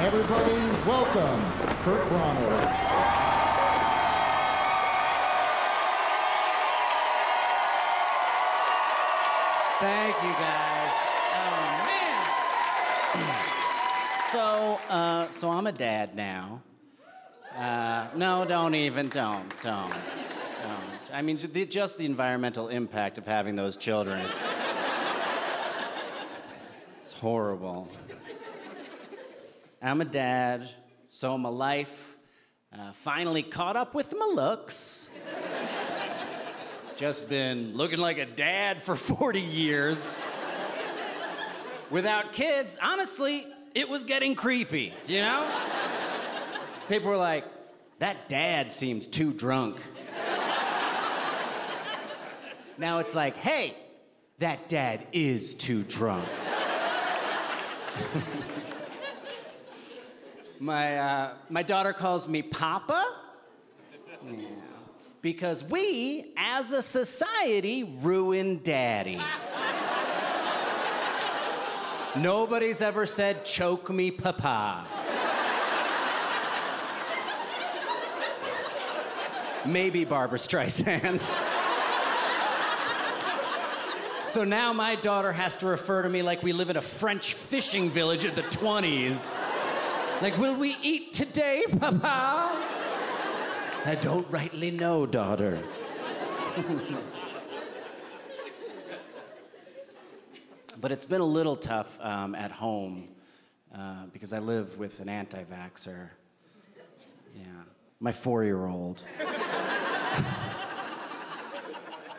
Everybody, welcome Kurt Braunohler. Thank you guys. Oh man. So, uh, so I'm a dad now. Uh, no, don't even, don't, don't. I mean, just the environmental impact of having those children is. It's horrible. I'm a dad, so my life uh, finally caught up with my looks. Just been looking like a dad for 40 years. Without kids, honestly, it was getting creepy, you know? People were like, that dad seems too drunk. Now it's like, hey, that dad is too drunk. my, uh, my daughter calls me Papa. Yeah. Because we, as a society, ruined daddy. Nobody's ever said, choke me, papa. Maybe Barbra Streisand. so now my daughter has to refer to me like we live in a French fishing village in the 20s. Like, will we eat today, papa? I don't rightly know, daughter. but it's been a little tough um, at home uh, because I live with an anti vaxxer. Yeah, my four year old.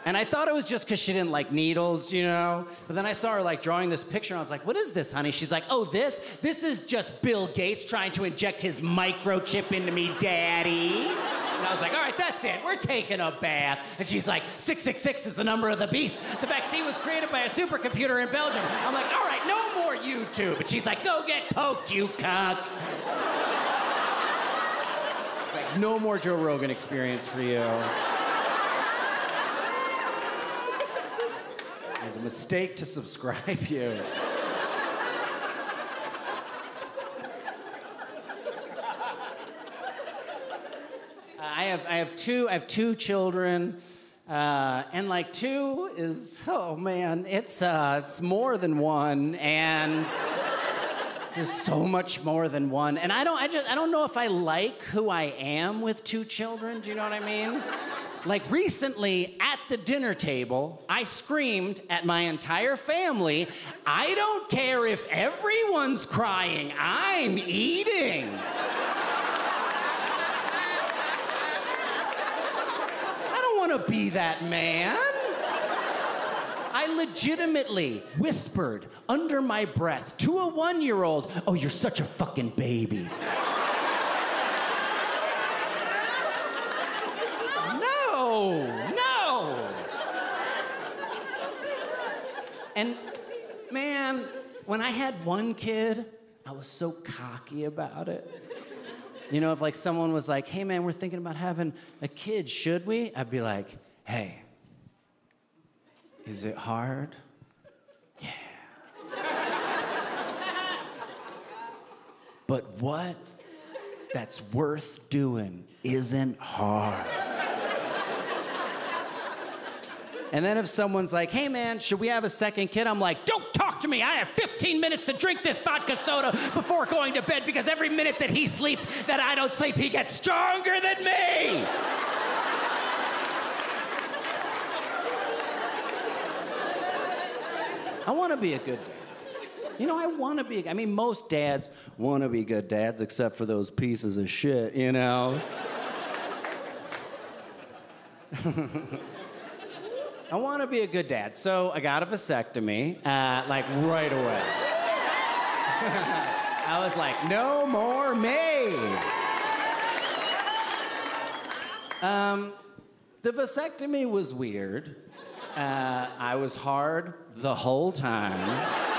And I thought it was just because she didn't like needles, you know? But then I saw her like drawing this picture, and I was like, what is this, honey? She's like, oh, this? This is just Bill Gates trying to inject his microchip into me, daddy. And I was like, all right, that's it. We're taking a bath. And she's like, 666 is the number of the beast. The vaccine was created by a supercomputer in Belgium. I'm like, all right, no more YouTube. And she's like, go get poked, you cuck. Like, no more Joe Rogan experience for you. It was a mistake to subscribe you. I have I have two I have two children, uh, and like two is oh man, it's uh, it's more than one, and there's so much more than one. And I don't I just I don't know if I like who I am with two children. Do you know what I mean? Like recently at the dinner table, I screamed at my entire family, I don't care if everyone's crying, I'm eating. I don't want to be that man. I legitimately whispered under my breath to a one year old, Oh, you're such a fucking baby. No, no. And man, when I had one kid, I was so cocky about it. You know, if like someone was like, hey man, we're thinking about having a kid, should we? I'd be like, hey, is it hard? Yeah. but what that's worth doing isn't hard. And then if someone's like, hey man, should we have a second kid? I'm like, don't talk to me. I have 15 minutes to drink this vodka soda before going to bed because every minute that he sleeps, that I don't sleep, he gets stronger than me. I want to be a good dad. You know, I want to be. I mean, most dads want to be good dads, except for those pieces of shit, you know? I want to be a good dad, so I got a vasectomy, uh, like right away. I was like, no more me. Um, the vasectomy was weird. Uh, I was hard the whole time.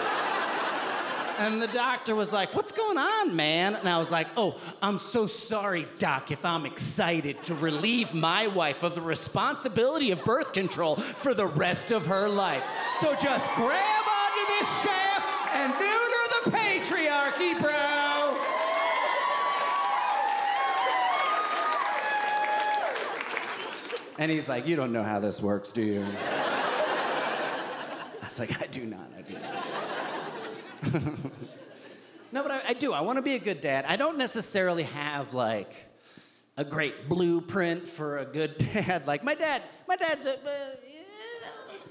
And the doctor was like, What's going on, man? And I was like, Oh, I'm so sorry, doc, if I'm excited to relieve my wife of the responsibility of birth control for the rest of her life. So just grab onto this shaft and neuter the patriarchy, bro. And he's like, You don't know how this works, do you? I was like, I do not, I do not. no, but I, I do. I want to be a good dad. I don't necessarily have like a great blueprint for a good dad. Like my dad, my dad's a, uh,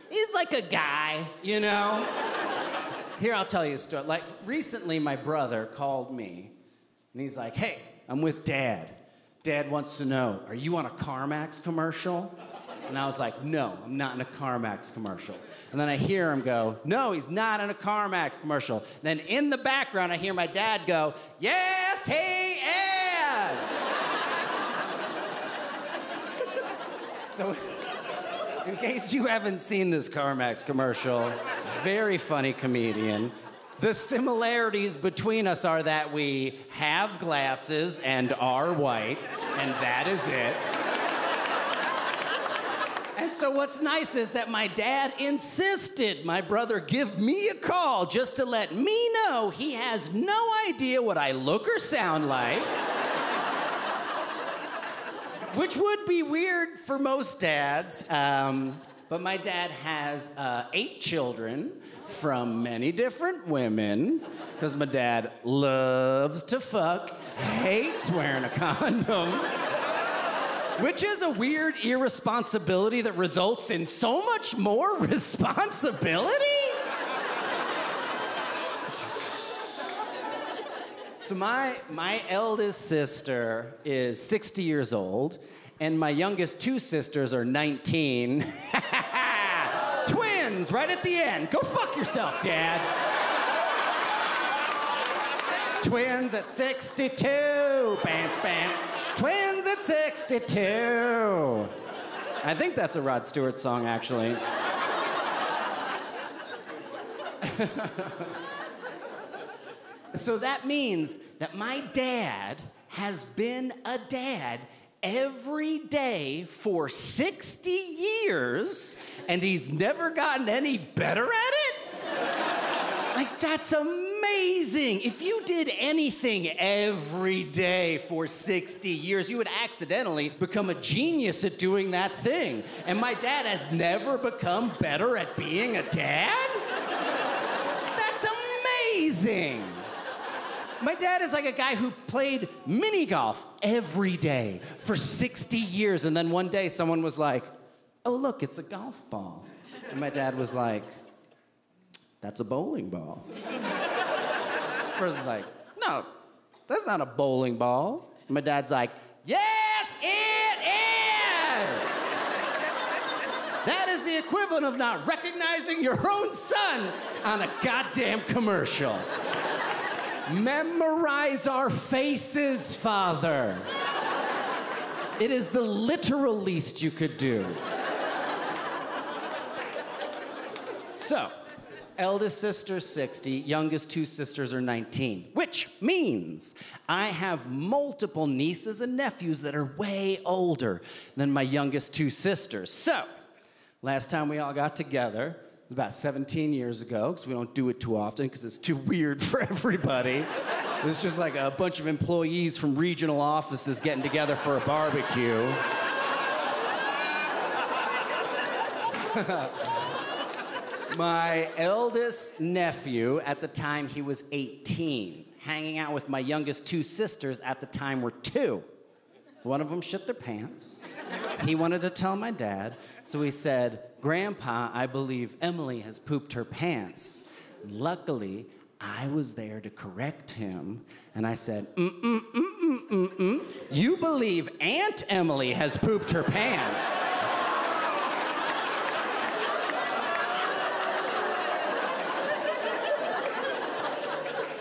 he's like a guy, you know? Here, I'll tell you a story. Like recently, my brother called me and he's like, Hey, I'm with dad. Dad wants to know, are you on a CarMax commercial? And I was like, no, I'm not in a CarMax commercial. And then I hear him go, no, he's not in a CarMax commercial. Then in the background, I hear my dad go, yes, he is. so, in case you haven't seen this CarMax commercial, very funny comedian. The similarities between us are that we have glasses and are white, and that is it. And so, what's nice is that my dad insisted my brother give me a call just to let me know he has no idea what I look or sound like. Which would be weird for most dads. Um, but my dad has uh, eight children from many different women, because my dad loves to fuck, hates wearing a condom, which is a weird irresponsibility that results in so much more responsibility. So my my eldest sister is 60 years old, and my youngest two sisters are 19. Twins, right at the end. Go fuck yourself, Dad. Twins at 62. Bam, bam. Twins at 62. I think that's a Rod Stewart song, actually. so that means that my dad has been a dad every day for 60 years and he's never gotten any better at it? like, that's amazing. If you did anything every day for 60 years, you would accidentally become a genius at doing that thing. And my dad has never become better at being a dad? That's amazing. My dad is like a guy who played mini golf every day for 60 years. And then one day someone was like, oh, look, it's a golf ball. And my dad was like, that's a bowling ball. Person's like, no, that's not a bowling ball. And my dad's like, yes, it is. That is the equivalent of not recognizing your own son on a goddamn commercial. Memorize our faces, Father. It is the literal least you could do. So, eldest sister 60, youngest two sisters are 19, which means I have multiple nieces and nephews that are way older than my youngest two sisters. So, last time we all got together, was about 17 years ago, because we don't do it too often because it's too weird for everybody. It's just like a bunch of employees from regional offices getting together for a barbecue. my eldest nephew, at the time he was 18, hanging out with my youngest two sisters at the time were two. One of them shit their pants. He wanted to tell my dad, so he said, Grandpa, I believe Emily has pooped her pants. Luckily, I was there to correct him, and I said, mm mm mm mm mm mm. You believe Aunt Emily has pooped her pants.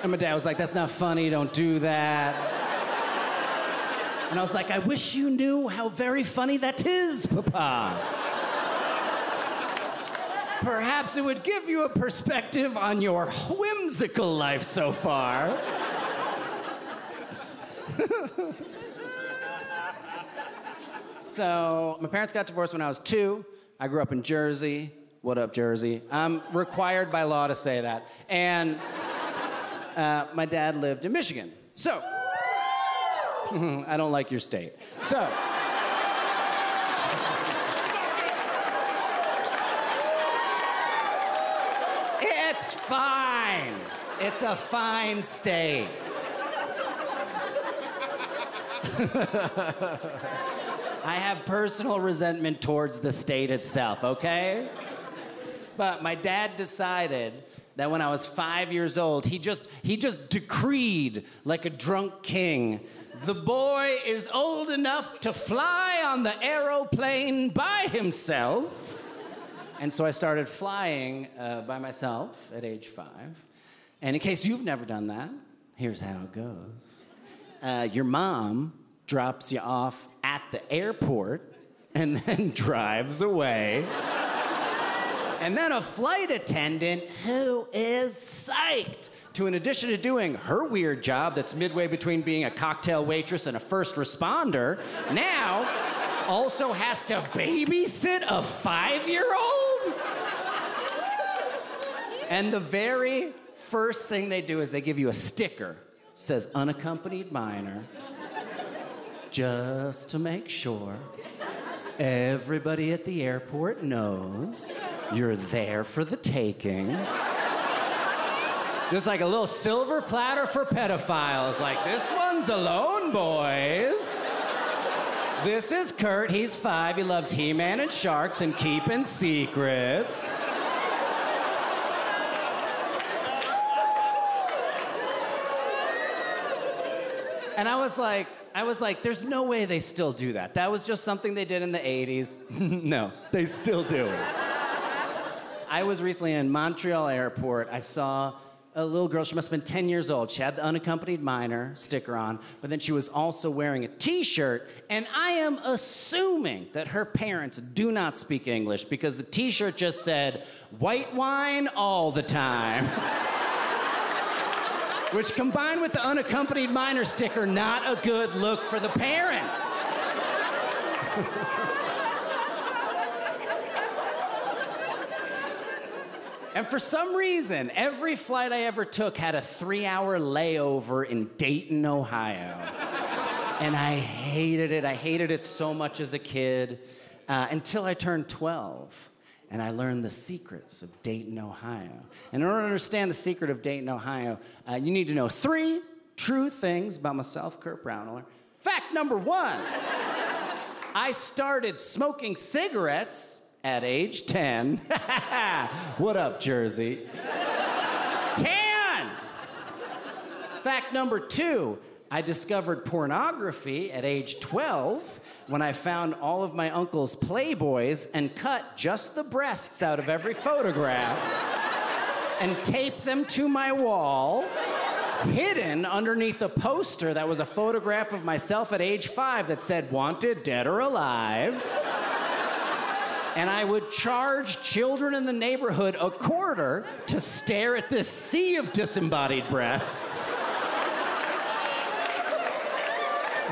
And my dad was like, That's not funny, don't do that. And I was like, I wish you knew how very funny that is, Papa. Perhaps it would give you a perspective on your whimsical life so far. so, my parents got divorced when I was two. I grew up in Jersey. What up, Jersey? I'm required by law to say that. And uh, my dad lived in Michigan. So, I don't like your state. So, it's fine. It's a fine state. I have personal resentment towards the state itself, okay? But my dad decided that when I was five years old, he just he just decreed like a drunk king. The boy is old enough to fly on the aeroplane by himself. And so I started flying uh, by myself at age five. And in case you've never done that, here's how it goes. Uh, your mom drops you off at the airport and then drives away. And then a flight attendant who is psyched to, in addition to doing her weird job that's midway between being a cocktail waitress and a first responder, now also has to babysit a five year old? And the very first thing they do is they give you a sticker says unaccompanied minor just to make sure everybody at the airport knows you're there for the taking. Just like a little silver platter for pedophiles. Like, this one's alone, boys. This is Kurt. He's five. He loves He Man and sharks and keeping secrets. And I was like, I was like, there's no way they still do that. That was just something they did in the 80s. no, they still do it. I was recently in Montreal airport. I saw a little girl, she must have been 10 years old. She had the unaccompanied minor sticker on, but then she was also wearing a t shirt. And I am assuming that her parents do not speak English because the t shirt just said, white wine all the time. Which combined with the unaccompanied minor sticker, not a good look for the parents. And for some reason, every flight I ever took had a three hour layover in Dayton, Ohio. and I hated it. I hated it so much as a kid uh, until I turned 12 and I learned the secrets of Dayton, Ohio. And in order to understand the secret of Dayton, Ohio, uh, you need to know three true things about myself, Kurt Braunohler. Fact number one I started smoking cigarettes at age 10. what up, Jersey? 10! Fact number two I discovered pornography at age 12 when I found all of my uncle's Playboys and cut just the breasts out of every photograph and taped them to my wall, hidden underneath a poster that was a photograph of myself at age five that said, Wanted, Dead or Alive and I would charge children in the neighborhood a quarter to stare at this sea of disembodied breasts.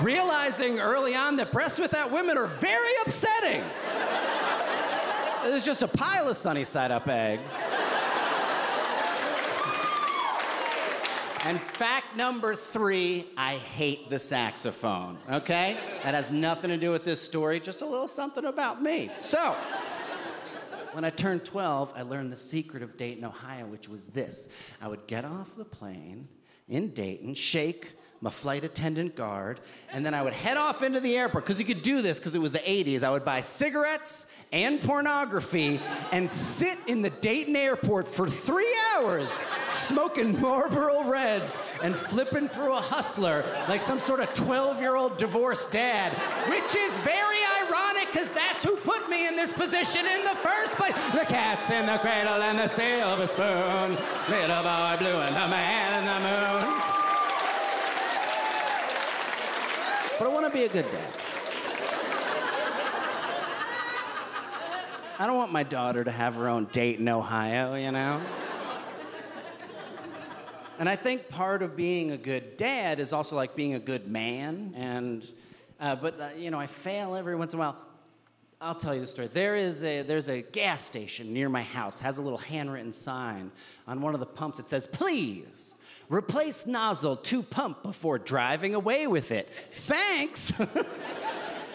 Realizing early on that breasts without women are very upsetting. It was just a pile of sunny side up eggs. And fact number three, I hate the saxophone, okay? That has nothing to do with this story, just a little something about me. So, when I turned 12, I learned the secret of Dayton, Ohio, which was this I would get off the plane in Dayton, shake my flight attendant guard, and then I would head off into the airport because you could do this because it was the 80s. I would buy cigarettes and pornography and sit in the Dayton airport for three hours smoking Marlboro Reds and flipping through a hustler like some sort of 12 year old divorced dad, which is very ironic because that's who put me in this position in the first place. The cat's in the cradle and the silver spoon, little boy blue and the man in the moon. But I want to be a good dad. I don't want my daughter to have her own Dayton Ohio, you know? And I think part of being a good dad is also like being a good man. And, uh, but, uh, you know, I fail every once in a while. I'll tell you the story. There is a, there's a gas station near my house, has a little handwritten sign on one of the pumps that says, please, replace nozzle to pump before driving away with it. Thanks.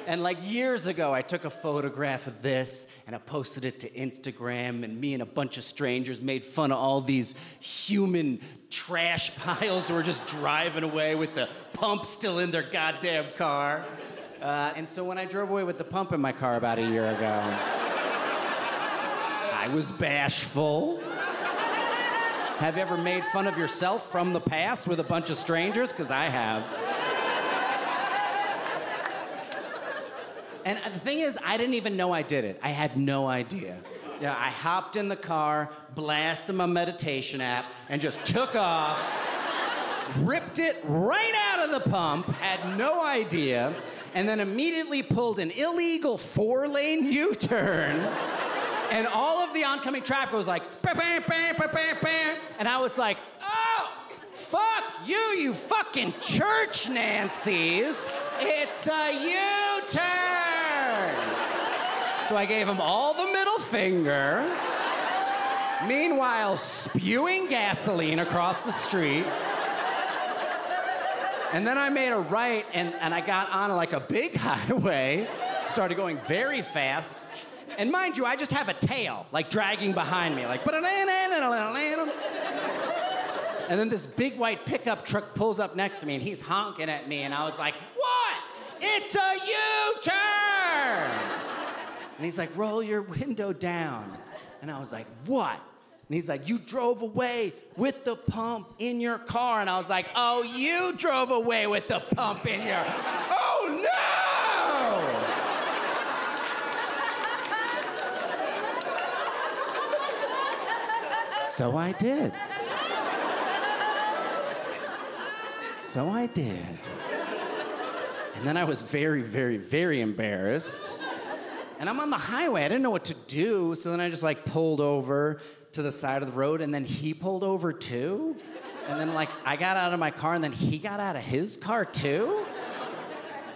And like years ago, I took a photograph of this and I posted it to Instagram, and me and a bunch of strangers made fun of all these human trash piles who were just driving away with the pump still in their goddamn car. Uh, and so when I drove away with the pump in my car about a year ago, I was bashful. Have you ever made fun of yourself from the past with a bunch of strangers? Because I have. And the thing is, I didn't even know I did it. I had no idea. Yeah, I hopped in the car, blasted my meditation app, and just took off, ripped it right out of the pump, had no idea, and then immediately pulled an illegal four lane U turn. And all of the oncoming traffic was like. And I was like, oh, fuck you, you fucking church Nancy's. It's a U turn. So I gave him all the middle finger. Meanwhile, spewing gasoline across the street. And then I made a right and, and I got on like a big highway, started going very fast. And mind you, I just have a tail, like dragging behind me, like. And then this big white pickup truck pulls up next to me and he's honking at me, and I was like, What? It's a U turn! And he's like, Roll your window down. And I was like, What? And he's like, You drove away with the pump in your car. And I was like, Oh, you drove away with the pump in your. Oh, no! So I did. So I did. And then I was very, very, very embarrassed. And I'm on the highway. I didn't know what to do. So then I just like pulled over to the side of the road. And then he pulled over too. And then like I got out of my car and then he got out of his car too.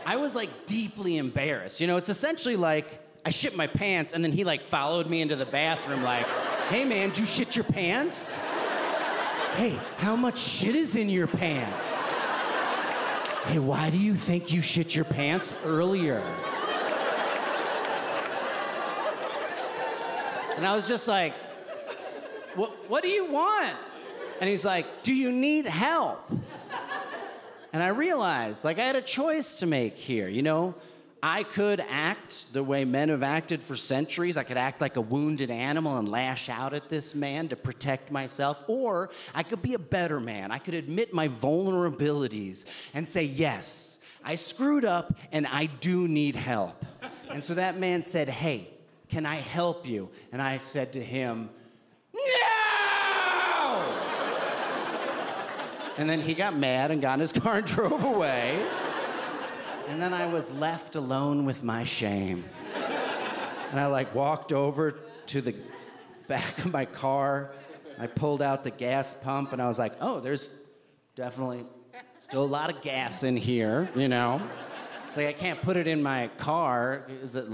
I was like deeply embarrassed. You know, it's essentially like I shit my pants and then he like followed me into the bathroom like, hey man, did you shit your pants? Hey, how much shit is in your pants? Hey, why do you think you shit your pants earlier? And I was just like, what, do you want? And he's like, do you need help? And I realized, like, I had a choice to make here, you know? I could act the way men have acted for centuries. I could act like a wounded animal and lash out at this man to protect myself. Or I could be a better man. I could admit my vulnerabilities and say, yes, I screwed up and I do need help. And so that man said, hey, can I help you? And I said to him, no! and then he got mad and got in his car and drove away. And then I was left alone with my shame. And I like walked over to the back of my car. I pulled out the gas pump and I was like, oh, there's definitely still a lot of gas in here, you know? It's like I can't put it in my car. Is it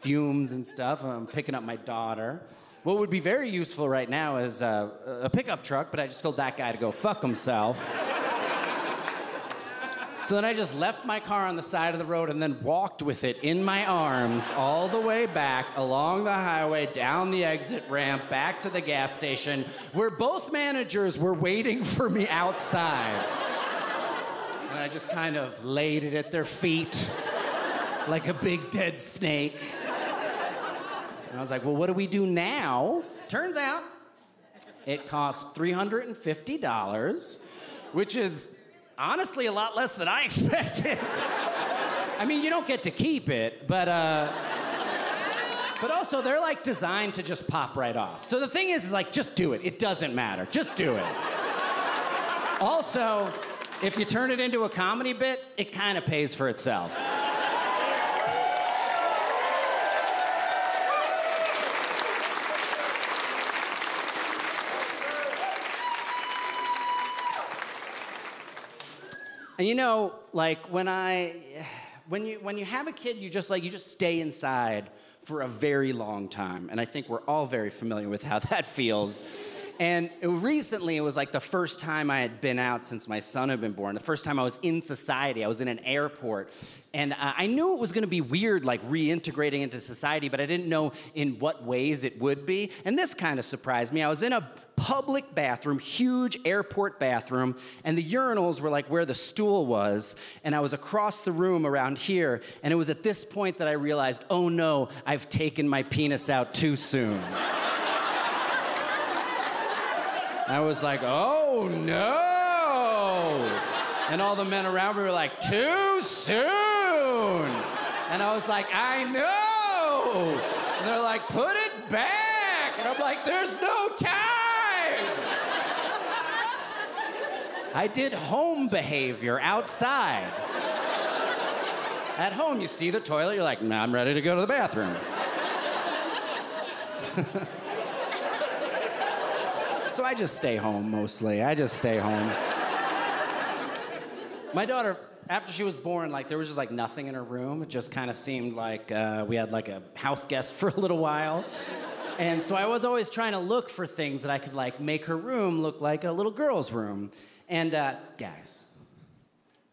fumes and stuff? I'm picking up my daughter. What would be very useful right now is uh, a pickup truck, but I just told that guy to go fuck himself. So then I just left my car on the side of the road and then walked with it in my arms all the way back along the highway, down the exit ramp, back to the gas station, where both managers were waiting for me outside. And I just kind of laid it at their feet like a big dead snake. And I was like, well, what do we do now? Turns out it costs $350, which is honestly a lot less than I expected. I mean, you don't get to keep it, but uh, but also they're like designed to just pop right off. So the thing is, is like just do it. It doesn't matter. Just do it. Also, if you turn it into a comedy bit, it kind of pays for itself. And you know, like when I, when you when you have a kid, you just like you just stay inside for a very long time, and I think we're all very familiar with how that feels. And it- recently, it was like the first time I had been out since my son had been born. The first time I was in society. I was in an airport. And uh, I knew it was gonna be weird, like reintegrating into society, but I didn't know in what ways it would be. And this kind of surprised me. I was in a public bathroom, huge airport bathroom, and the urinals were like where the stool was, and I was across the room around here, and it was at this point that I realized, oh no, I've taken my penis out too soon. I was like, oh no! And all the men around me were like, too soon! And I was like, I know! And they're like, put it back! And I'm like, there's no time! I did home behavior outside. At home, you see the toilet, you're like, nah, I'm ready to go to the bathroom. so I just stay home mostly. I just stay home. My daughter, after she was born, like there was just like nothing in her room. It just kind of seemed like uh, we had like a house guest for a little while. And so I was always trying to look for things that I could like make her room look like a little girl's room. And uh, guys,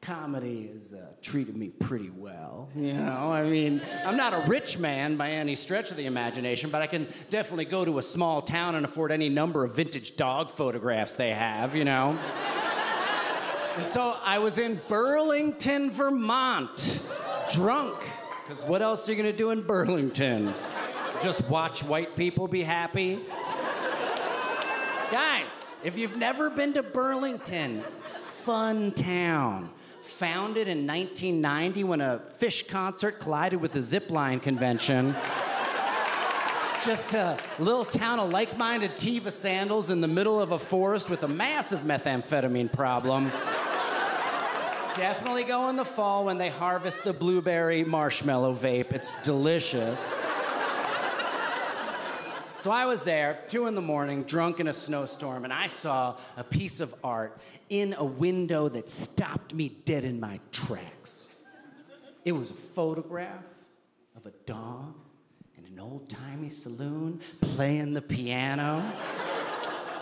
comedy has uh, treated me pretty well. You know, I mean, I'm not a rich man by any stretch of the imagination, but I can definitely go to a small town and afford any number of vintage dog photographs they have, you know. and so I was in Burlington, Vermont, drunk. Because what else are you gonna do in Burlington? Just watch white people be happy? Guys, if you've never been to Burlington, fun town. Founded in 1990 when a Phish concert collided with a zipline convention. It's just a little town of like minded Teva sandals in the middle of a forest with a massive methamphetamine problem. Definitely go in the fall when they harvest the blueberry marshmallow vape. It's delicious. So I was there, two in the morning, drunk in a snowstorm, and I saw a piece of art in a window that stopped me dead in my tracks. It was a photograph of a dog in an old timey saloon playing the piano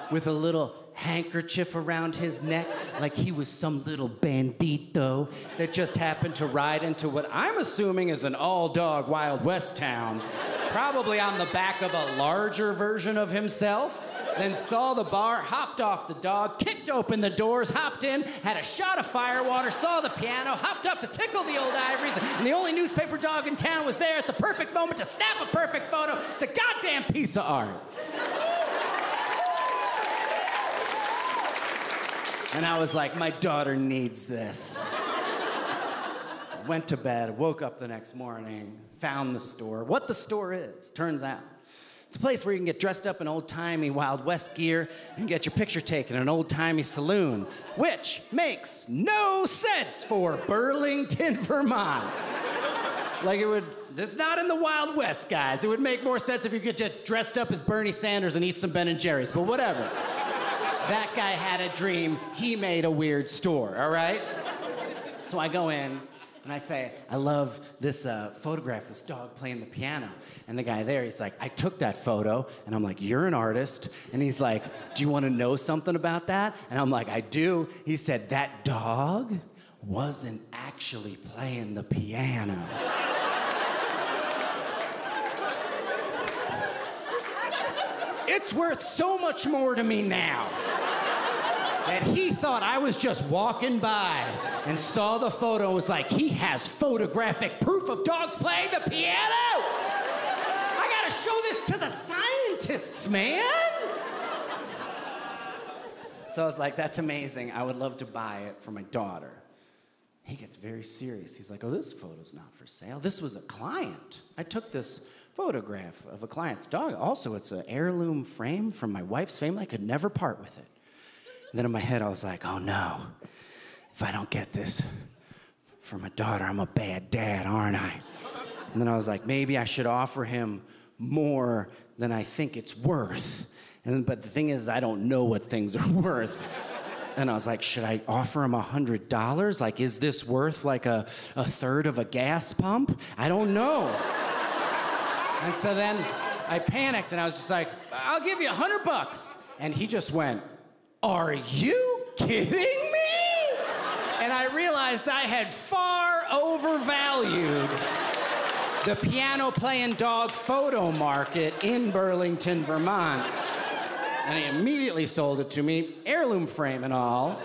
with a little handkerchief around his neck like he was some little bandito that just happened to ride into what I'm assuming is an all dog Wild West town, probably on the back of a larger version of himself. Then saw the bar, hopped off the dog, kicked open the doors, hopped in, had a shot of firewater, saw the piano, hopped up to tickle the old ivories, and the only newspaper dog in town was there at the perfect moment to snap a perfect photo. It's a goddamn piece of art. And I was like, my daughter needs this. So went to bed, woke up the next morning, found the store. What the store is, turns out. It's a place where you can get dressed up in old timey Wild West gear and get your picture taken in an old timey saloon, which makes no sense for Burlington, Vermont. Like it would, it's not in the Wild West, guys. It would make more sense if you could get dressed up as Bernie Sanders and eat some Ben and Jerry's, but whatever. That guy had a dream. He made a weird store, all right? So I go in and I say, I love this uh, photograph, this dog playing the piano. And the guy there, he's like, I took that photo. And I'm like, You're an artist. And he's like, Do you want to know something about that? And I'm like, I do. He said, That dog wasn't actually playing the piano. It's worth so much more to me now that he thought I was just walking by and saw the photo and was like, he has photographic proof of dogs playing the piano. I gotta show this to the scientists, man. So I was like, that's amazing. I would love to buy it for my daughter. He gets very serious. He's like, oh, this photo's not for sale. This was a client. I took this photograph of a client's dog. Also, it's an heirloom frame from my wife's family. I could never part with it. And then in my head, I was like, oh no, if I don't get this for my daughter, I'm a bad dad, aren't I? And then I was like, maybe I should offer him more than I think it's worth. And, but the thing is, I don't know what things are worth. And I was like, should I offer him a hundred dollars? Like, is this worth like a, a third of a gas pump? I don't know. And so then I panicked and I was just like, I'll give you a hundred bucks. And he just went, Are you kidding me? And I realized I had far overvalued the piano playing dog photo market in Burlington, Vermont. And he immediately sold it to me, heirloom frame and all.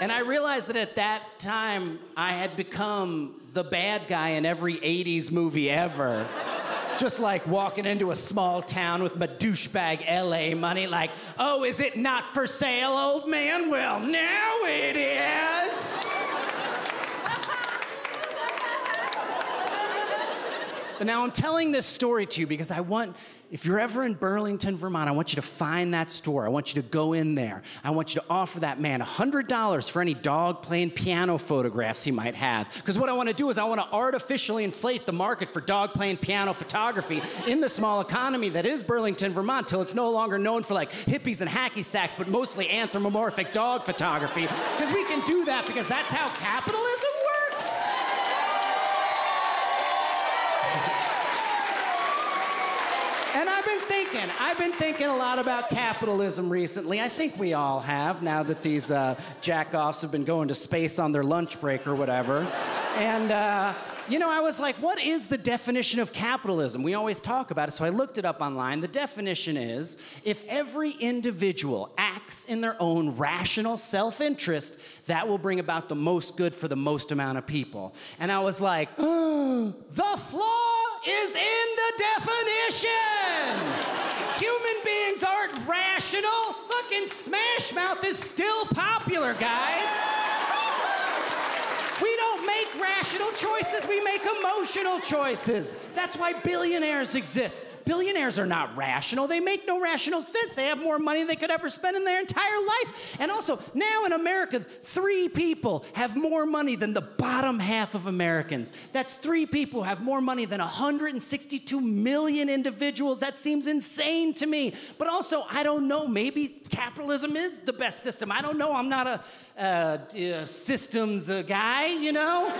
And I realized that at that time, I had become the bad guy in every 80s movie ever. Just like walking into a small town with my douchebag LA money, like, oh, is it not for sale, old man? Well, now it is. But now I'm telling this story to you because I want, if you're ever in Burlington, Vermont, I want you to find that store. I want you to go in there. I want you to offer that man $100 for any dog playing piano photographs he might have. Because what I want to do is I want to artificially inflate the market for dog playing piano photography in the small economy that is Burlington, Vermont, till it's no longer known for like hippies and hacky sacks, but mostly anthropomorphic dog photography. Because we can do that because that's how capitalism works. And I've been thinking, I've been thinking a lot about capitalism recently. I think we all have now that these uh, jackoffs have been going to space on their lunch break or whatever. And, uh, you know, I was like, what is the definition of capitalism? We always talk about it, so I looked it up online. The definition is if every individual acts in their own rational self interest, that will bring about the most good for the most amount of people. And I was like, the flaw is in the definition. Human beings aren't rational. Fucking Smash Mouth is still popular, guys. We don't make rational choices, we make emotional choices. That's why billionaires exist. Billionaires are not rational. They make no rational sense. They have more money than they could ever spend in their entire life. And also, now in America, three people have more money than the bottom half of Americans. That's three people have more money than 162 million individuals. That seems insane to me. But also, I don't know. Maybe capitalism is the best system. I don't know. I'm not a uh, uh, systems uh, guy, you know?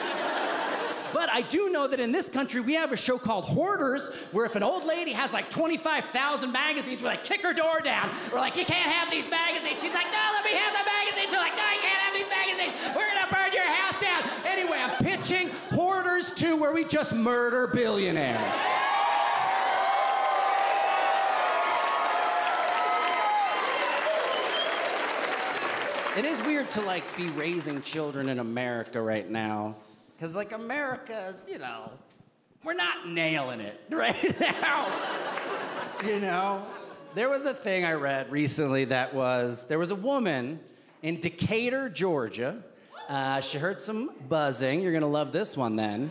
But I do know that in this country, we have a show called Hoarders, where if an old lady has like 25,000 magazines, we like kick her door down. We're like, you can't have these magazines. She's like, no, let me have the magazines. We're like, no, you can't have these magazines. We're gonna burn your house down. Anyway, I'm pitching Hoarders 2, where we just murder billionaires. It is weird to like be raising children in America right now. Cause like America's, you know, we're not nailing it right now. you know? There was a thing I read recently that was there was a woman in Decatur, Georgia. Uh, she heard some buzzing. You're gonna love this one then.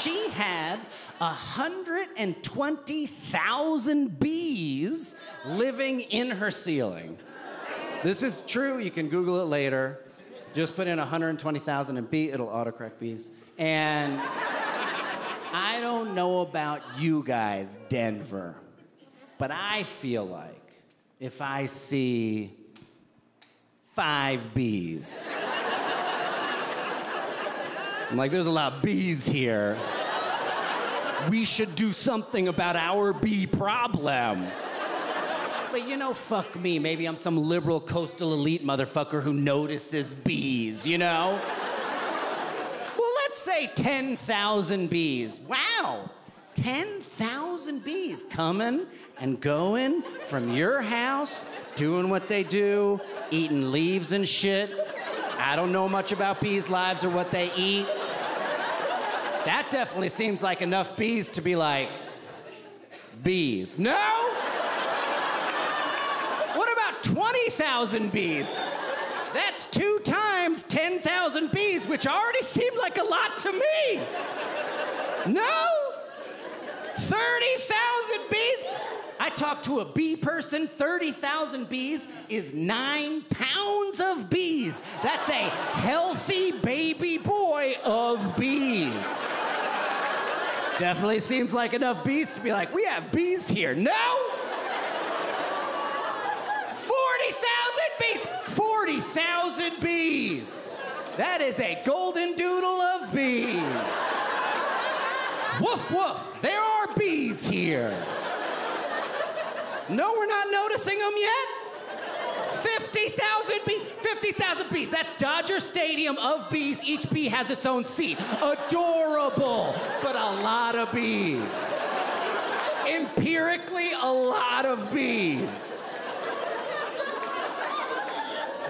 she had 120,000 bees living in her ceiling. This is true. You can Google it later. Just put in 120,000 and B, it'll autocorrect bees. And I don't know about you guys, Denver, but I feel like if I see five bees, I'm like, there's a lot of bees here. We should do something about our bee problem. But you know, fuck me. Maybe I'm some liberal coastal elite motherfucker who notices bees, you know? well, let's say 10,000 bees. Wow! 10,000 bees coming and going from your house, doing what they do, eating leaves and shit. I don't know much about bees' lives or what they eat. That definitely seems like enough bees to be like, bees. No? 20,000 bees. That's two times 10,000 bees, which already seemed like a lot to me. No? 30,000 bees? I talked to a bee person. 30,000 bees is nine pounds of bees. That's a healthy baby boy of bees. Definitely seems like enough bees to be like, we have bees here. No? 40,000 bees. That is a golden doodle of bees. woof, woof. There are bees here. No, we're not noticing them yet? 50,000 bees. 50,000 bees. That's Dodger Stadium of bees. Each bee has its own seat. Adorable, but a lot of bees. Empirically, a lot of bees.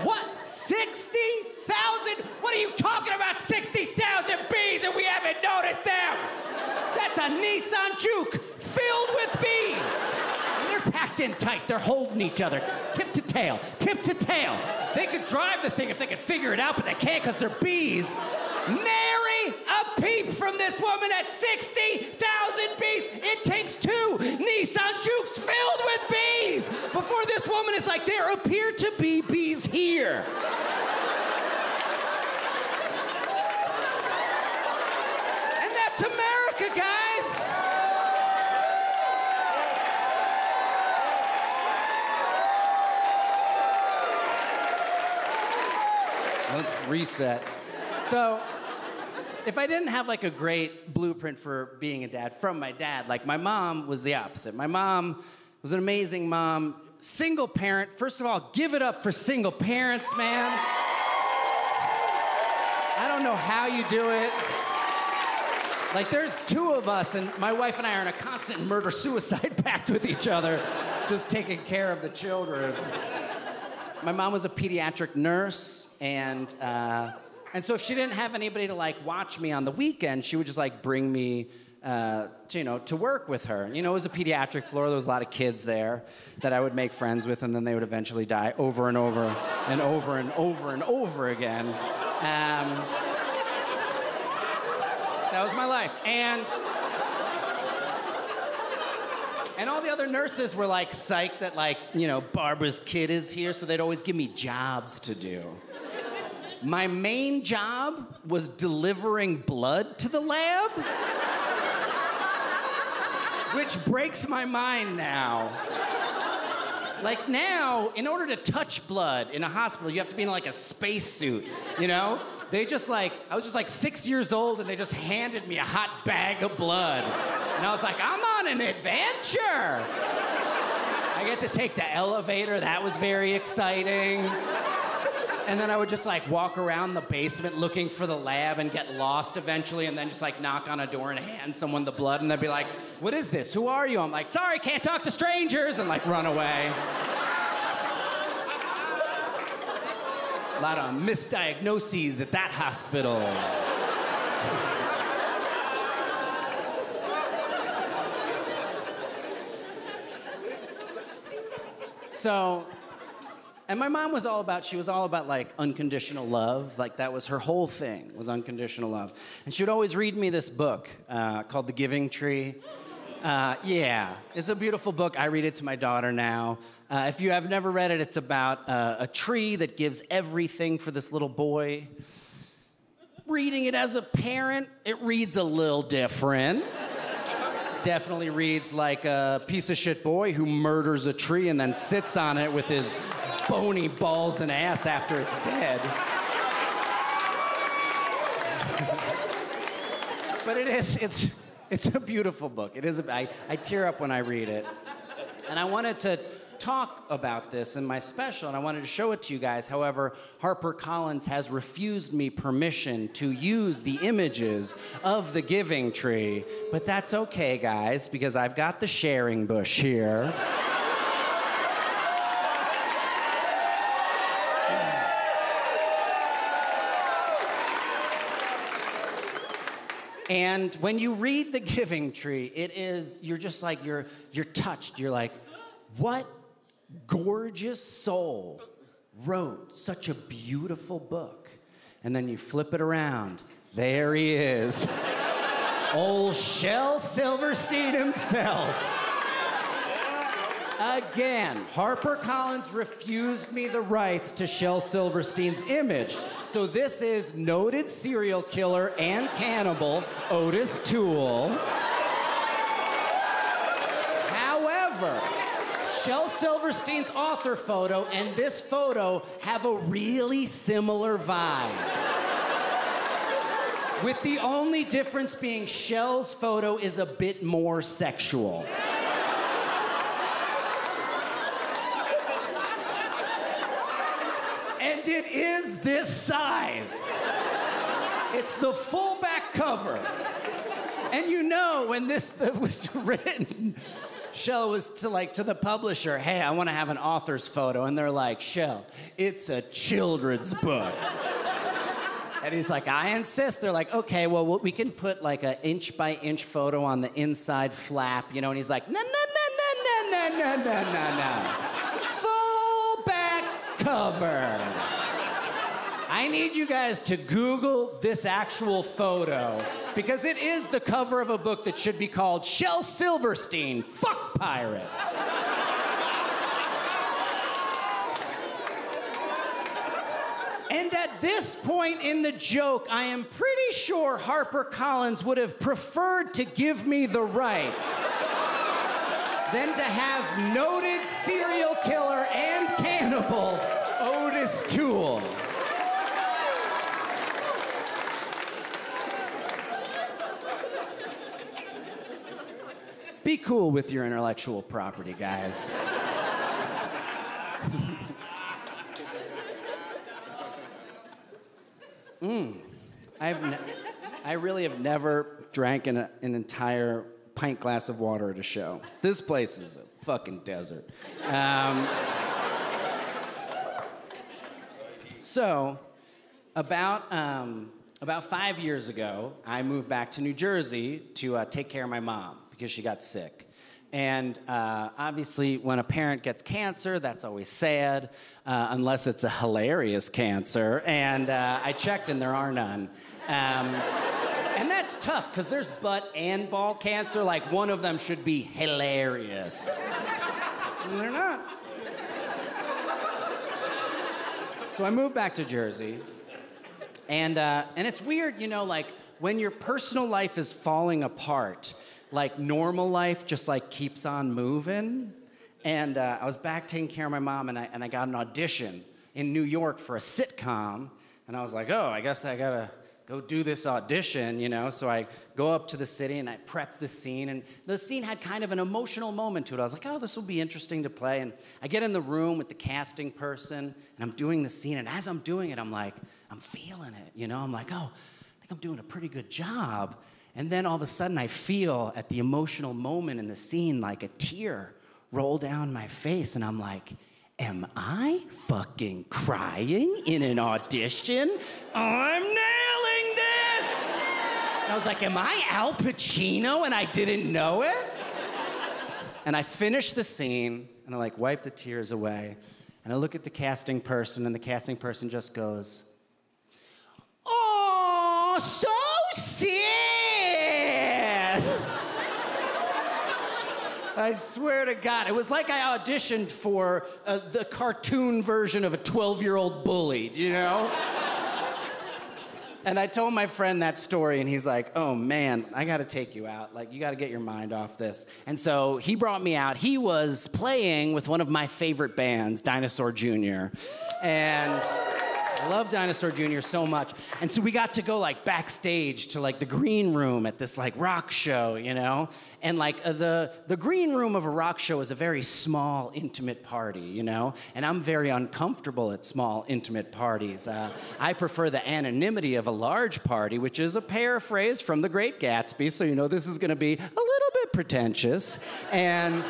What? 60,000? What are you talking about? 60,000 bees and we haven't noticed them? That's a Nissan Juke filled with bees. They're packed in tight. They're holding each other, tip to tail, tip to tail. They could drive the thing if they could figure it out, but they can't because they're bees. Nary a peep from this woman at 60,000 woman is like, there appear to be bees here. And that's America, guys. Let's reset. So, if I didn't have like a great blueprint for being a dad from my dad, like my mom was the opposite. My mom was an amazing mom, single parent. First of all, give it up for single parents, man. I don't know how you do it. Like, there's two of us, and my wife and I are in a constant murder suicide pact with each other, just taking care of the children. My mom was a pediatric nurse, and uh, and so if she didn't have anybody to like watch me on the weekend, she would just like bring me. Uh, to, you know, to work with her. You know, it was a pediatric floor. There was a lot of kids there that I would make friends with, and then they would eventually die over and over and over and over and over again. Um, that was my life. And and all the other nurses were like psyched that like, you know, Barbara's kid is here, so they'd always give me jobs to do. My main job was delivering blood to the lab. Which breaks my mind now. Like now, in order to touch blood in a hospital, you have to be in like a spacesuit, you know? They just like, I was just like six years old and they just handed me a hot bag of blood. And I was like, I'm on an adventure. I get to take the elevator, that was very exciting. And then I would just like walk around the basement looking for the lab and get lost eventually, and then just like knock on a door and hand someone the blood, and they'd be like, What is this? Who are you? I'm like, Sorry, can't talk to strangers, and like run away. A lot of misdiagnoses at that hospital. So, and my mom was all about, she was all about like unconditional love. Like that was her whole thing, was unconditional love. And she would always read me this book uh, called The Giving Tree. Uh, yeah, it's a beautiful book. I read it to my daughter now. Uh, if you have never read it, it's about a tree that gives everything for this little boy. Reading it as a parent, it reads a little different. Definitely reads like a piece of shit boy who murders a tree and then sits on it with his bony balls and ass after it's dead. but it is, it's, it's a beautiful book. It is, a, I, I tear up when I read it. And I wanted to talk about this in my special, and I wanted to show it to you guys. However, HarperCollins has refused me permission to use the images of the giving tree. But that's okay, guys, because I've got the sharing bush here. And when you read the Giving Tree, it is you're just like you're you're touched. You're like, what gorgeous soul wrote such a beautiful book? And then you flip it around. There he is. Old Shel Silverstein himself. Again, HarperCollins refused me the rights to Shel Silverstein's image. So this is noted serial killer and cannibal Otis Toole. However, Shel Silverstein's author photo and this photo have a really similar vibe. With the only difference being Shel's photo is a bit more sexual. It is this size. It's the full back cover. And you know when this was written, Shel was to like to the publisher, hey, I want to have an author's photo. And they're like, Shel, it's a children's book. And he's like, I insist. They're like, okay, well, we can put like an inch by inch photo on the inside flap, you know? And he's like, no, no, no, no, no, no, no, no, no. Full back cover. I need you guys to Google this actual photo because it is the cover of a book that should be called Shel Silverstein, Fuck Pirate. And at this point in the joke, I am pretty sure Harper Collins would have preferred to give me the rights than to have noted serial killer and cannibal Otis Toole. Be cool with your intellectual property, guys. mm. I've ne- I really have never drank an, an entire pint glass of water at a show. This place is a fucking desert. Um, so, about um, about five years ago, I moved back to New Jersey to uh, take care of my mom because she got sick. And uh, obviously, when a parent gets cancer, that's always sad, uh, unless it's a hilarious cancer. And uh, I checked, and there are none. Um, and that's tough because there's butt and ball cancer. Like one of them should be hilarious, and they're not. So I moved back to Jersey, and uh, and it's weird, you know, like when your personal life is falling apart like normal life just like keeps on moving. And uh, I was back taking care of my mom, and I, and I got an audition in New York for a sitcom. And I was like, oh, I guess I gotta go do this audition, you know? So I go up to the city and I prep the scene. And the scene had kind of an emotional moment to it. I was like, oh, this will be interesting to play. And I get in the room with the casting person and I'm doing the scene. And as I'm doing it, I'm like, I'm feeling it, you know? I'm like, oh, I think I'm doing a pretty good job. And then all of a sudden, I feel at the emotional moment in the scene like a tear roll down my face, and I'm like, Am I fucking crying in an audition? I'm nailing this! And I was like, Am I Al Pacino and I didn't know it? And I finish the scene and I like wipe the tears away. And I look at the casting person, and the casting person just goes, Oh, so sick! I swear to God, it was like I auditioned for uh, the cartoon version of a 12 year old bully, you know? and I told my friend that story, and he's like, oh man, I gotta take you out. Like, you gotta get your mind off this. And so he brought me out. He was playing with one of my favorite bands, Dinosaur Jr. And. I love Dinosaur Jr. so much. And so we got to go like backstage to like the green room at this like rock show, you know? And like uh, the the green room of a rock show is a very small intimate party, you know? And I'm very uncomfortable at small intimate parties. Uh, I prefer the anonymity of a large party, which is a paraphrase from The Great Gatsby, so you know this is going to be a little bit pretentious. And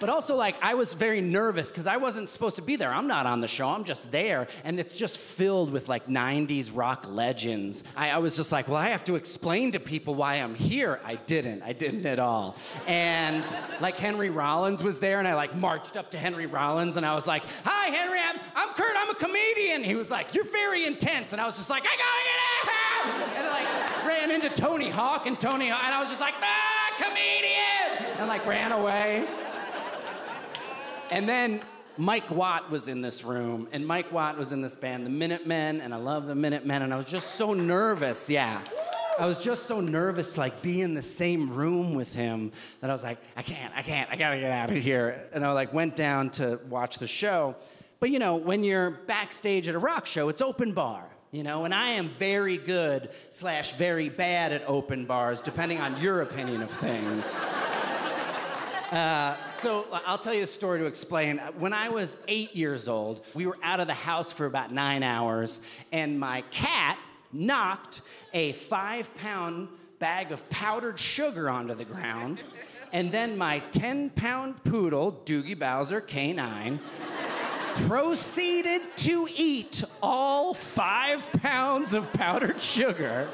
but also, like, I was very nervous because I wasn't supposed to be there. I'm not on the show, I'm just there. And it's just filled with like 90s rock legends. I, I was just like, well, I have to explain to people why I'm here. I didn't. I didn't at all. And like, Henry Rollins was there, and I like marched up to Henry Rollins and I was like, hi, Henry, I'm, I'm Kurt, I'm a comedian. He was like, you're very intense. And I was just like, I gotta get out. And I like ran into Tony Hawk and Tony and I was just like, ah, comedian. And like ran away. And then Mike Watt was in this room, and Mike Watt was in this band, the Minutemen, and I love the Minutemen, and I was just so nervous, yeah. I was just so nervous to like be in the same room with him that I was like, I can't, I can't, I gotta get out of here. And I like went down to watch the show. But you know, when you're backstage at a rock show, it's open bar. You know, and I am very good slash very bad at open bars, depending on your opinion of things. Uh, so I'll tell you a story to explain. When I was eight years old, we were out of the house for about nine hours, and my cat knocked a five pound bag of powdered sugar onto the ground. And then my 10 pound poodle, Doogie Bowser K9, proceeded to eat all five pounds of powdered sugar.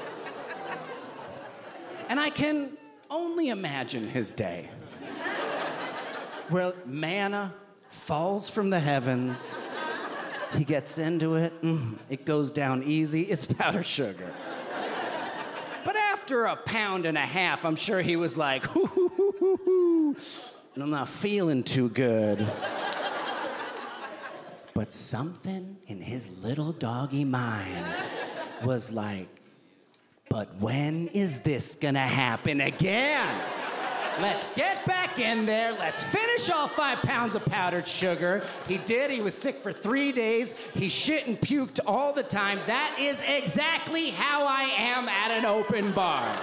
And I can only imagine his day. Where manna falls from the heavens, he gets into it, mm, it goes down easy, it's powdered sugar. But after a pound and a half, I'm sure he was like, hoo, hoo, hoo, hoo, hoo, and I'm not feeling too good. But something in his little doggy mind was like, but when is this gonna happen again? Let's get back in there. Let's finish all five pounds of powdered sugar. He did. He was sick for three days. He shit and puked all the time. That is exactly how I am at an open bar.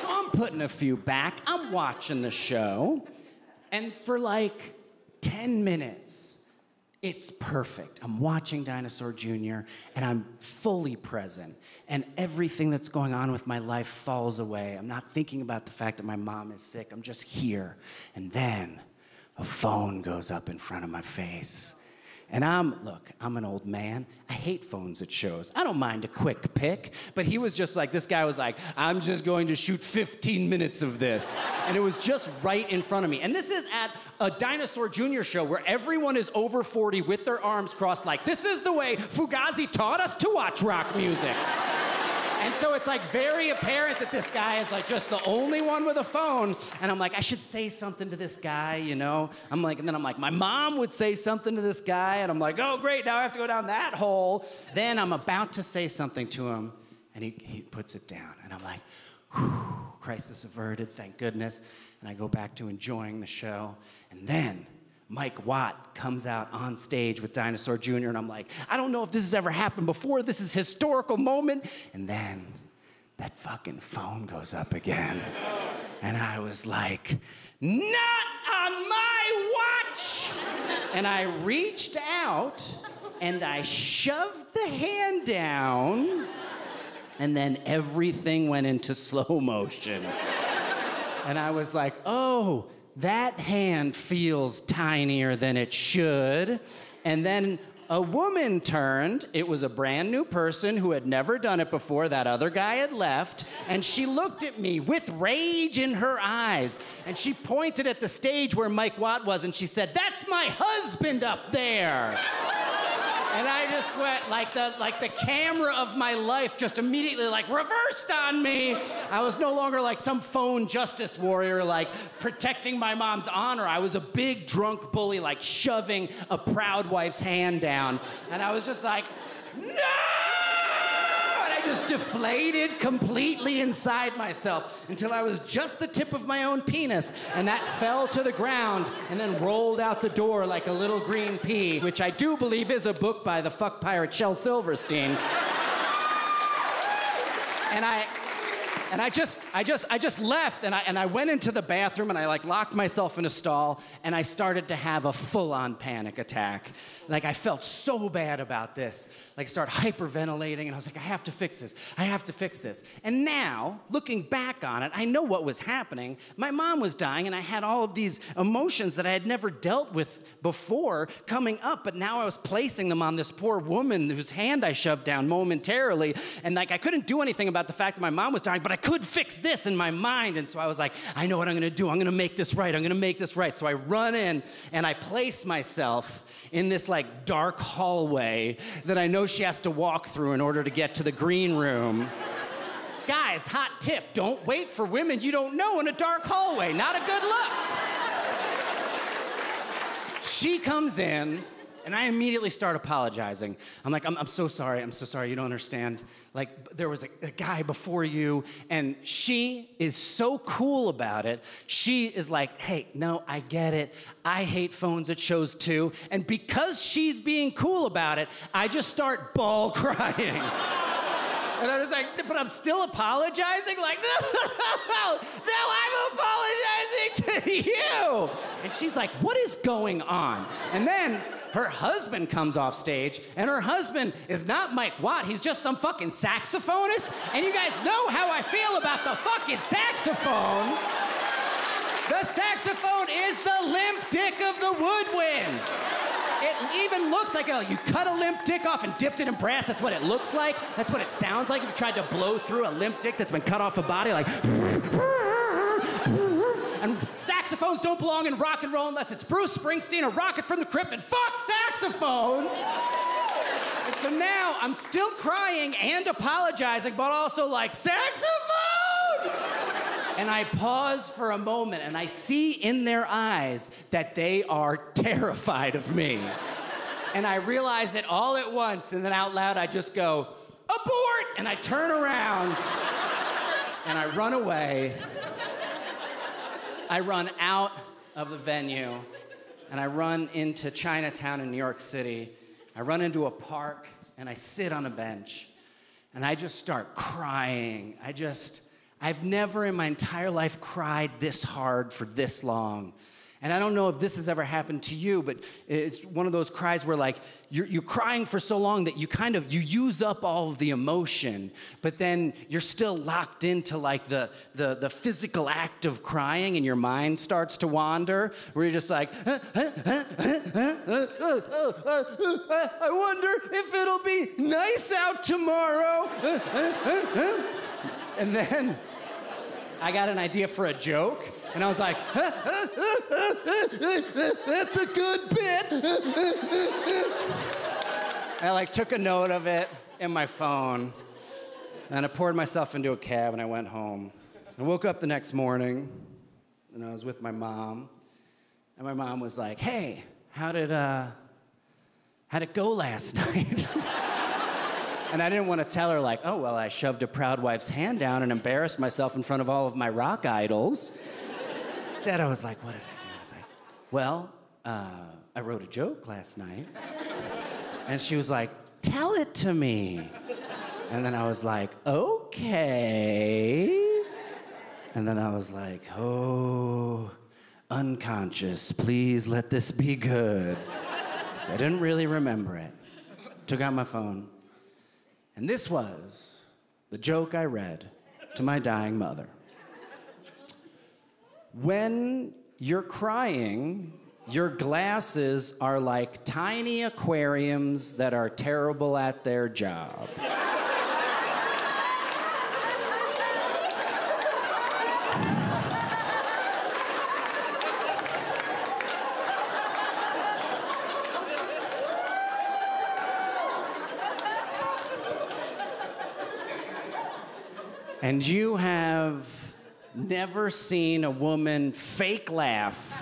So I'm putting a few back. I'm watching the show. And for like 10 minutes, it's perfect. I'm watching Dinosaur Jr., and I'm fully present. And everything that's going on with my life falls away. I'm not thinking about the fact that my mom is sick. I'm just here. And then a phone goes up in front of my face. And I'm, look, I'm an old man. I hate phones at shows. I don't mind a quick pick, but he was just like, this guy was like, I'm just going to shoot 15 minutes of this. And it was just right in front of me. And this is at a Dinosaur Jr. show where everyone is over 40 with their arms crossed, like, this is the way Fugazi taught us to watch rock music. And so it's like very apparent that this guy is like just the only one with a phone. And I'm like, I should say something to this guy, you know? I'm like, and then I'm like, my mom would say something to this guy. And I'm like, oh, great, now I have to go down that hole. Then I'm about to say something to him, and he, he puts it down. And I'm like, crisis averted, thank goodness. And I go back to enjoying the show. And then Mike Watt comes out on stage with Dinosaur Jr., and I'm like, I don't know if this has ever happened before. This is historical moment. And then that fucking phone goes up again. And I was like, not on my watch! And I reached out and I shoved the hand down, and then everything went into slow motion. And I was like, oh, that hand feels tinier than it should. And then a woman turned. It was a brand new person who had never done it before. That other guy had left. And she looked at me with rage in her eyes. And she pointed at the stage where Mike Watt was and she said, That's my husband up there. And I just went like the like the camera of my life just immediately like reversed on me. I was no longer like some phone justice warrior like protecting my mom's honor. I was a big drunk bully like shoving a proud wife's hand down. And I was just like, "No!" Just deflated completely inside myself until I was just the tip of my own penis and that fell to the ground and then rolled out the door like a little green pea, which I do believe is a book by the fuck pirate Shel Silverstein. and I and I just I just I just left and I and I went into the bathroom and I like locked myself in a stall and I started to have a full-on panic attack. Like I felt so bad about this. Like start hyperventilating and I was like I have to fix this. I have to fix this. And now, looking back on it, I know what was happening. My mom was dying and I had all of these emotions that I had never dealt with before coming up, but now I was placing them on this poor woman whose hand I shoved down momentarily and like I couldn't do anything about the fact that my mom was dying, but I could fix this in my mind. And so I was like, I know what I'm gonna do. I'm gonna make this right. I'm gonna make this right. So I run in and I place myself in this like dark hallway that I know she has to walk through in order to get to the green room. Guys, hot tip don't wait for women you don't know in a dark hallway. Not a good look. She comes in And I immediately start apologizing. I'm like, I'm, I'm so sorry. I'm so sorry. You don't understand. Like, there was a, a, guy before you, and she is so cool about it. She is like, hey, no, I get it. I hate phones at shows too. And because she's being cool about it, I just start ball crying. And I was like, but I'm still apologizing? Like, no, no, I'm apologizing to you. And she's like, what is going on? And then her husband comes off stage, and her husband is not Mike Watt, he's just some fucking saxophonist. And you guys know how I feel about the fucking saxophone. The saxophone is the limp dick of the woodwinds. It even looks like a, you cut a limp dick off and dipped it in brass. That's what it looks like. That's what it sounds like if you tried to blow through a limp dick that's been cut off a body, like. Saxophones don't belong in rock and roll unless it's Bruce Springsteen or Rocket from the Crypt, and fuck saxophones! And so now I'm still crying and apologizing, but also like, saxophone! And I pause for a moment and I see in their eyes that they are terrified of me. And I realize it all at once, and then out loud I just go, abort! And I turn around and I run away. I run out of the venue and I run into Chinatown in New York City. I run into a park and I sit on a bench and I just start crying. I just, I've never in my entire life cried this hard for this long. And I don't know if this has ever happened to you, but it's one of those cries where like you're, you're crying for so long that you kind of you use up all of the emotion, but then you're still locked into like the, the, the physical act of crying and your mind starts to wander, where you're just like, I wonder if it'll be nice out tomorrow. and then I got an idea for a joke and I was like, that's a good bit. I like took a note of it in my phone, and I poured myself into a cab and I went home. I woke up the next morning, and I was with my mom, and my mom was like, "Hey, how did uh, how'd it go last night?" and I didn't want to tell her like, "Oh well, I shoved a proud wife's hand down and embarrassed myself in front of all of my rock idols." Instead, I was like, what did I do? I was like, well, uh, I wrote a joke last night. And she was like, tell it to me. And then I was like, okay. And then I was like, oh, unconscious, please let this be good. I didn't really remember it. Took out my phone. And this was the joke I read to my dying mother. When you're crying, your glasses are like tiny aquariums that are terrible at their job. and you have never seen a woman fake laugh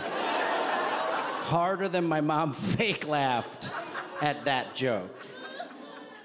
harder than my mom fake laughed at that joke.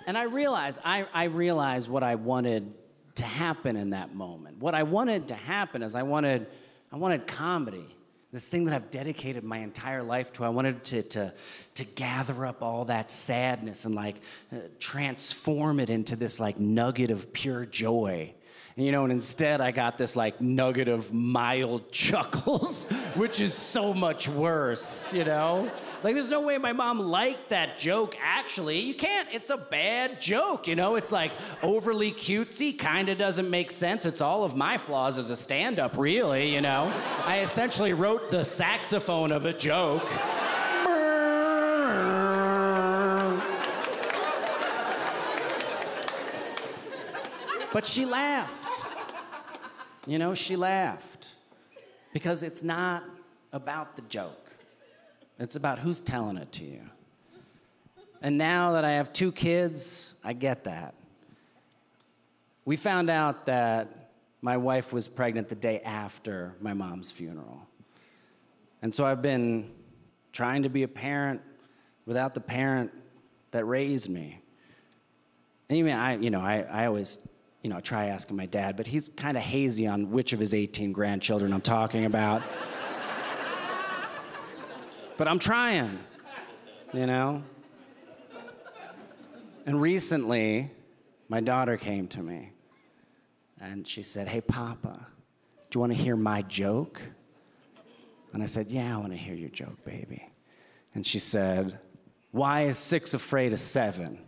And I realized, I, I realized what I wanted to happen in that moment. What I wanted to happen is I wanted, I wanted comedy. This thing that I've dedicated my entire life to. I wanted to, to, to gather up all that sadness and like uh, transform it into this like nugget of pure joy you know, and instead I got this like nugget of mild chuckles, which is so much worse, you know? Like, there's no way my mom liked that joke, actually. You can't, it's a bad joke, you know? It's like overly cutesy, kind of doesn't make sense. It's all of my flaws as a stand up, really, you know? I essentially wrote the saxophone of a joke. But she laughed. You know, she laughed because it's not about the joke, it's about who's telling it to you. And now that I have two kids, I get that. We found out that my wife was pregnant the day after my mom's funeral. And so I've been trying to be a parent without the parent that raised me. And even I, you know, I, I always, you know, try asking my dad, but he's kind of hazy on which of his 18 grandchildren I'm talking about. but I'm trying, you know? And recently, my daughter came to me and she said, Hey, Papa, do you want to hear my joke? And I said, Yeah, I want to hear your joke, baby. And she said, Why is six afraid of seven?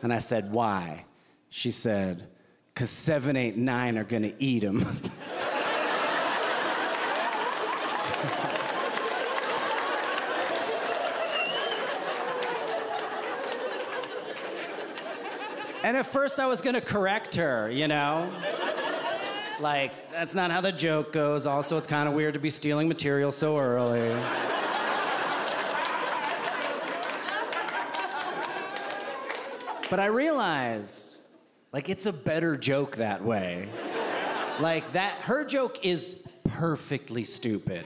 And I said, Why? She said, Because seven, eight, nine are going to eat him. and at first I was going to correct her, you know? Like, that's not how the joke goes. Also, it's kind of weird to be stealing material so early. but I realized, like, it's a better joke that way. Like, that, her joke is perfectly stupid.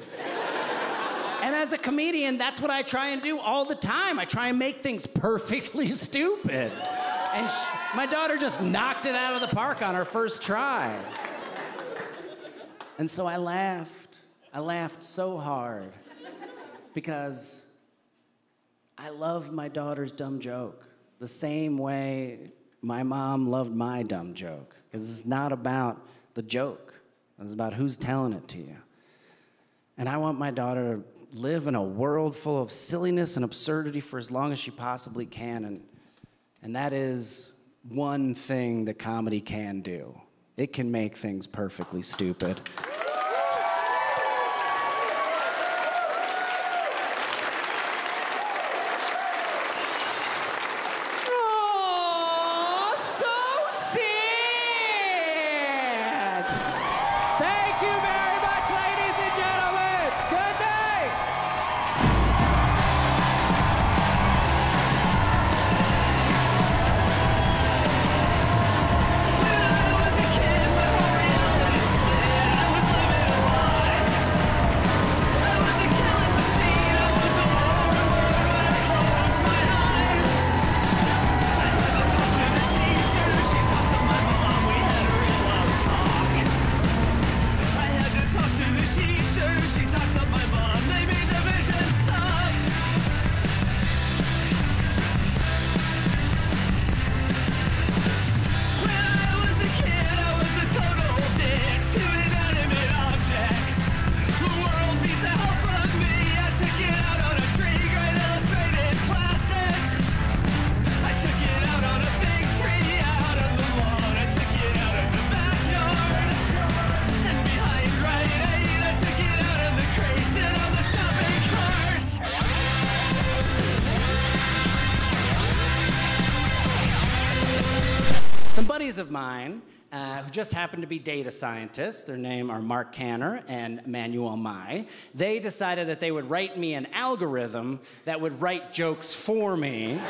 And as a comedian, that's what I try and do all the time. I try and make things perfectly stupid. And she, my daughter just knocked it out of the park on her first try. And so I laughed. I laughed so hard because I love my daughter's dumb joke the same way my mom loved my dumb joke. Because it's not about the joke, it's about who's telling it to you. And I want my daughter to live in a world full of silliness and absurdity for as long as she possibly can. And, and that is one thing that comedy can do it can make things perfectly stupid. Of mine uh, who just happen to be data scientists, their name are Mark Canner and Manuel Mai, they decided that they would write me an algorithm that would write jokes for me.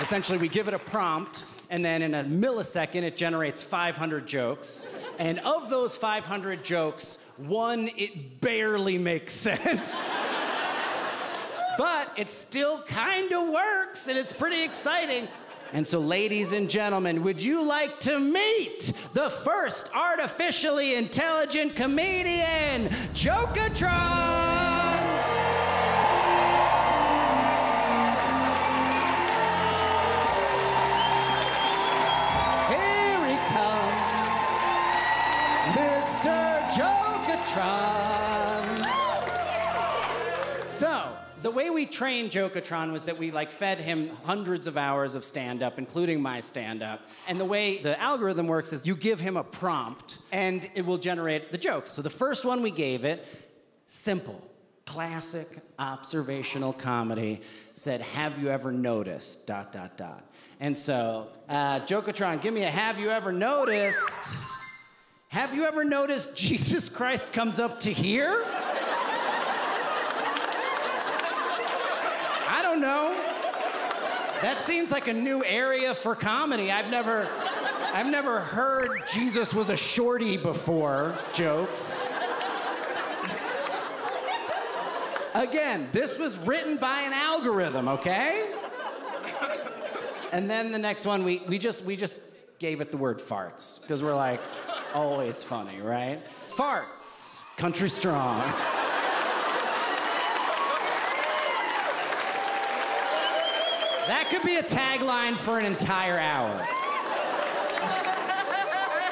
Essentially, we give it a prompt, and then in a millisecond, it generates 500 jokes. And of those 500 jokes, one, it barely makes sense. but it still kind of works, and it's pretty exciting. And so, ladies and gentlemen, would you like to meet the first artificially intelligent comedian, Jokatron? Here he comes, Mr. Jokatron. Way we trained Jokatron was that we like fed him hundreds of hours of stand-up, including my stand-up. And the way the algorithm works is you give him a prompt and it will generate the jokes. So the first one we gave it, simple, classic observational comedy, said, "Have you ever noticed?" Dot dot dot. And so, uh, Jokatron, give me a "Have you ever noticed?" Have you ever noticed Jesus Christ comes up to here? don't know. That seems like a new area for comedy. I've never, I've never heard Jesus was a shorty before jokes. Again, this was written by an algorithm, okay? And then the next one, we, we just we just gave it the word farts because we're like, always funny, right? Farts, country strong. That could be a tagline for an entire hour.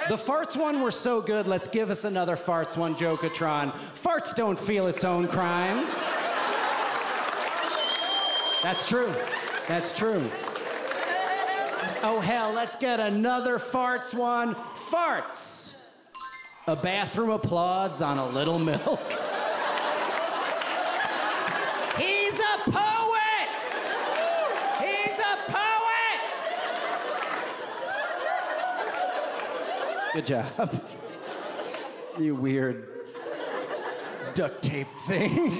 The farts one were so good, let's give us another farts one, Jokatron. Farts don't feel its own crimes. That's true. That's true. Oh, hell, let's get another farts one. Farts. A bathroom applauds on a little milk. He's a poet! He's a poet! Good job. You weird duct tape thing.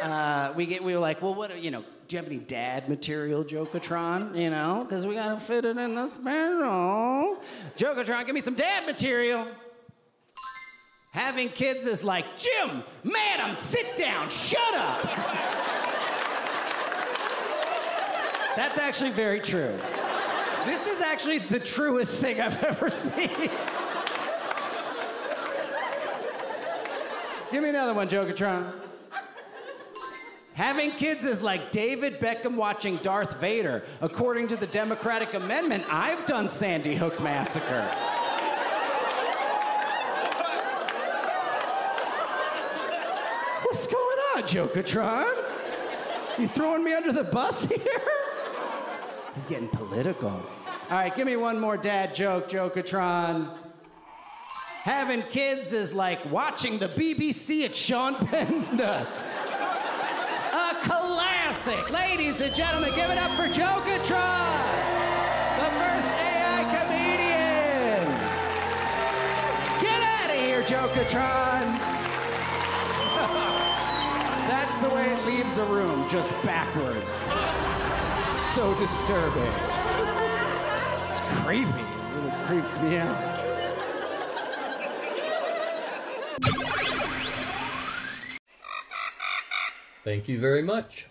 Uh, we get we were like, well, what you know? Do you have any dad material, Jokatron? You know, because we gotta fit it in the special. Jokatron, give me some dad material. Having kids is like, Jim, madam, sit down, shut up. That's actually very true. This is actually the truest thing I've ever seen. Give me another one, Jokatron. Having kids is like David Beckham watching Darth Vader. According to the Democratic Amendment, I've done Sandy Hook Massacre. What's going on, Jokatron? You throwing me under the bus here? He's getting political. All right, give me one more dad joke, Jokatron. Having kids is like watching the BBC at Sean Penn's nuts. A classic. Ladies and gentlemen, give it up for Jokatron, the first AI comedian. Get out of here, Jokatron. That's the way it leaves a room, just backwards. So disturbing. It's creepy. It really creeps me out. Thank you very much.